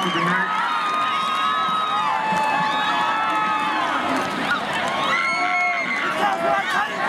Thank you. Good night. Right,